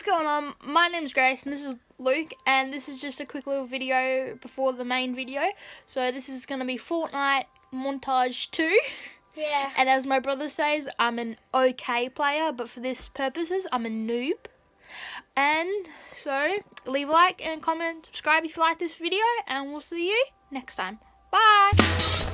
what's going on? My name's Grace and this is Luke and this is just a quick little video before the main video. So this is going to be Fortnite Montage 2. Yeah. And as my brother says, I'm an okay player, but for this purposes, I'm a noob. And so, leave a like and comment, subscribe if you like this video, and we'll see you next time. Bye!